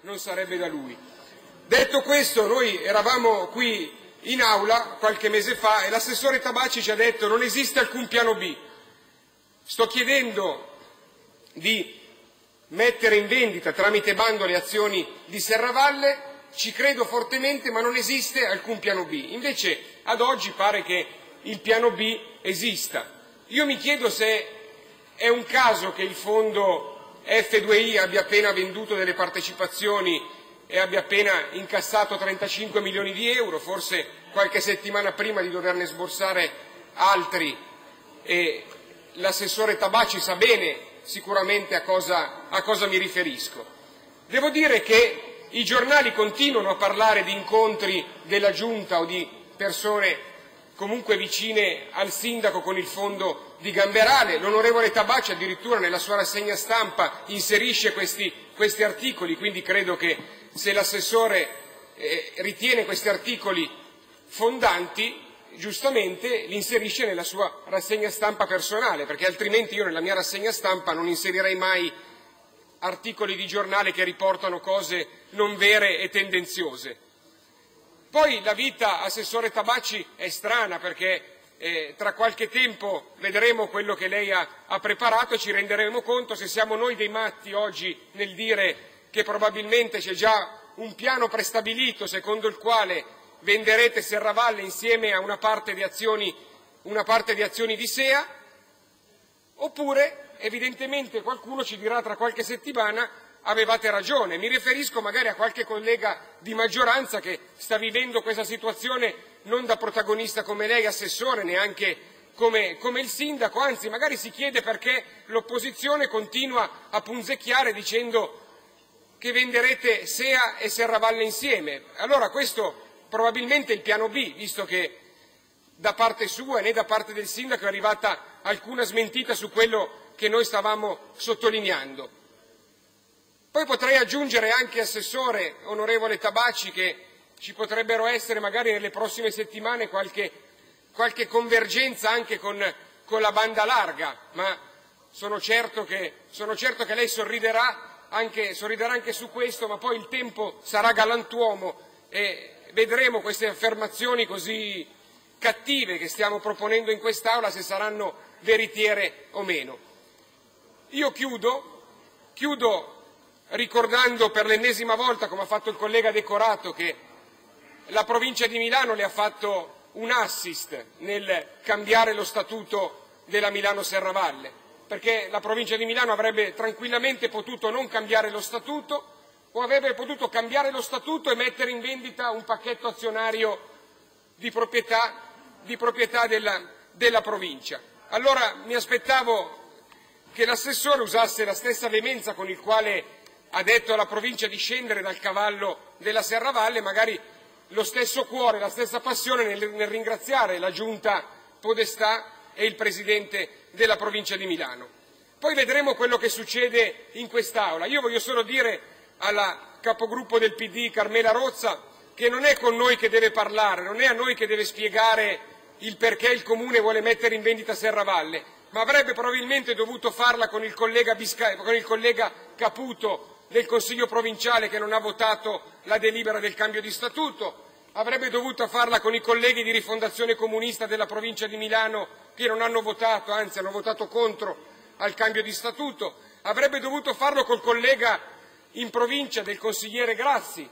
non sarebbe da lui. Detto questo, noi eravamo qui in aula qualche mese fa e l'assessore Tabacci ci ha detto non esiste alcun piano B. Sto chiedendo di mettere in vendita tramite bando le azioni di Serravalle, ci credo fortemente, ma non esiste alcun piano B. Invece ad oggi pare che il piano B esista. Io mi chiedo se è un caso che il fondo F2I abbia appena venduto delle partecipazioni e abbia appena incassato 35 milioni di euro, forse qualche settimana prima di doverne sborsare altri e l'assessore Tabacci sa bene sicuramente a cosa, a cosa mi riferisco. Devo dire che i giornali continuano a parlare di incontri della Giunta o di persone comunque vicine al sindaco con il fondo di Gamberale. L'onorevole Tabacci addirittura nella sua rassegna stampa inserisce questi, questi articoli, quindi credo che se l'assessore eh, ritiene questi articoli fondanti, giustamente li inserisce nella sua rassegna stampa personale, perché altrimenti io nella mia rassegna stampa non inserirei mai articoli di giornale che riportano cose non vere e tendenziose. Poi la vita, Assessore Tabacci, è strana perché eh, tra qualche tempo vedremo quello che lei ha, ha preparato e ci renderemo conto se siamo noi dei matti oggi nel dire che probabilmente c'è già un piano prestabilito secondo il quale venderete Serravalle insieme a una parte di azioni, una parte di, azioni di SEA, oppure evidentemente qualcuno ci dirà tra qualche settimana avevate ragione. Mi riferisco magari a qualche collega di maggioranza che sta vivendo questa situazione non da protagonista come lei, assessore, neanche come, come il sindaco, anzi magari si chiede perché l'opposizione continua a punzecchiare dicendo che venderete Sea e Serravalle insieme. Allora questo probabilmente è il piano B, visto che da parte sua né da parte del sindaco è arrivata alcuna smentita su quello che noi stavamo sottolineando. Poi potrei aggiungere anche, Assessore, onorevole Tabacci, che ci potrebbero essere magari nelle prossime settimane qualche, qualche convergenza anche con, con, la banda larga, ma sono certo che, sono certo che lei sorriderà anche, sorriderà anche su questo, ma poi il tempo sarà galantuomo e vedremo queste affermazioni così cattive che stiamo proponendo in quest'Aula se saranno veritiere o meno. Io chiudo, chiudo ricordando per l'ennesima volta, come ha fatto il collega Decorato, che la provincia di Milano le ha fatto un assist nel cambiare lo statuto della Milano Serravalle, perché la provincia di Milano avrebbe tranquillamente potuto non cambiare lo statuto o avrebbe potuto cambiare lo statuto e mettere in vendita un pacchetto azionario di proprietà, di proprietà della, della provincia. Allora mi aspettavo che l'assessore usasse la stessa veemenza con il quale ha detto alla provincia di scendere dal cavallo della Serravalle, magari lo stesso cuore, la stessa passione nel, nel ringraziare la Giunta Podestà e il Presidente della provincia di Milano. Poi vedremo quello che succede in quest'Aula. Io voglio solo dire alla capogruppo del PD, Carmela Rozza, che non è con noi che deve parlare, non è a noi che deve spiegare il perché il Comune vuole mettere in vendita Serravalle, ma avrebbe probabilmente dovuto farla con il collega, Bisca... con il collega Caputo del Consiglio provinciale che non ha votato la delibera del cambio di statuto, avrebbe dovuto farla con i colleghi di rifondazione comunista della provincia di Milano che non hanno votato, anzi hanno votato contro al cambio di statuto, avrebbe dovuto farlo col collega in provincia del consigliere Grassi,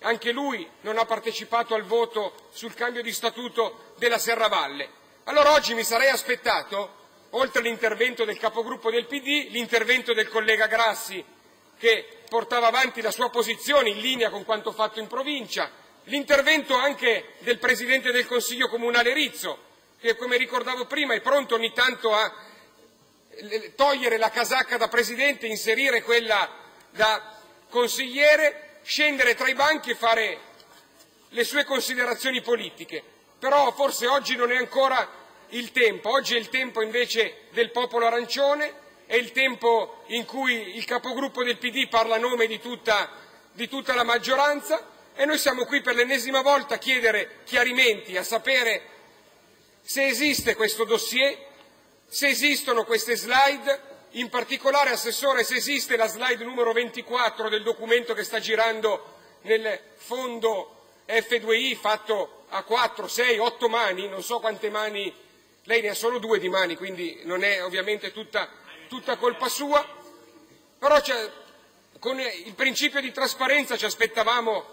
anche lui non ha partecipato al voto sul cambio di statuto della Serravalle. Allora oggi mi sarei aspettato, oltre all'intervento del capogruppo del PD, l'intervento del collega Grassi che portava avanti la sua posizione in linea con quanto fatto in provincia, l'intervento anche del Presidente del Consiglio Comunale Rizzo, che come ricordavo prima è pronto ogni tanto a togliere la casacca da Presidente, inserire quella da consigliere, scendere tra i banchi e fare le sue considerazioni politiche. Però forse oggi non è ancora il tempo, oggi è il tempo invece del popolo arancione, è il tempo in cui il capogruppo del PD parla a nome di tutta, di tutta la maggioranza e noi siamo qui per l'ennesima volta a chiedere chiarimenti, a sapere se esiste questo dossier, se esistono queste slide, In particolare, Assessore, se esiste la slide numero 24 del documento che sta girando nel fondo F2I fatto a 4, 6, 8 mani, non so quante mani, lei ne ha solo due di mani, quindi non è ovviamente tutta, tutta colpa sua, però con il principio di trasparenza ci aspettavamo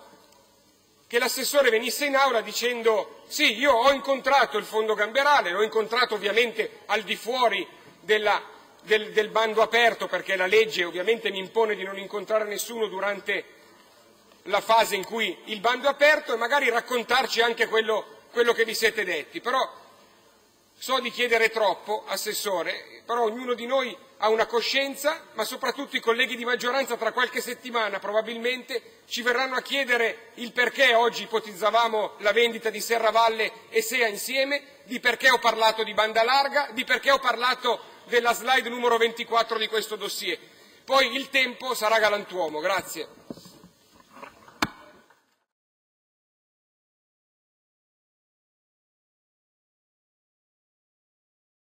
che l'assessore venisse in aula dicendo sì, io ho incontrato il fondo gamberale, l'ho incontrato ovviamente al di fuori della del, del bando aperto, perché la legge ovviamente mi impone di non incontrare nessuno durante la fase in cui il bando è aperto e magari raccontarci anche quello, quello che vi siete detti. Però so di chiedere troppo, Assessore, però ognuno di noi ha una coscienza, ma soprattutto i colleghi di maggioranza tra qualche settimana probabilmente ci verranno a chiedere il perché oggi ipotizzavamo la vendita di Serravalle e Sea insieme, di perché ho parlato di banda larga, di perché ho parlato della slide numero 24 di questo dossier. Poi il tempo sarà galantuomo. Grazie.